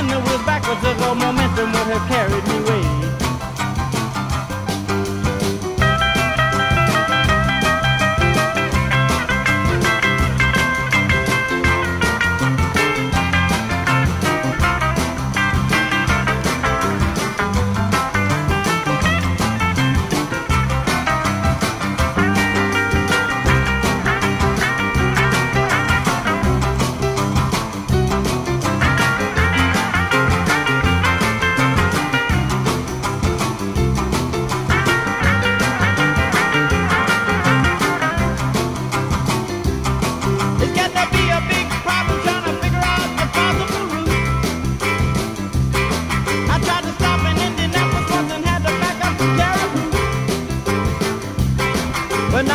and the wheels backwards of old momentum would have carried me away.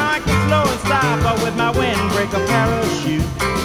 I can slow and stop but with my windbreaker parachute.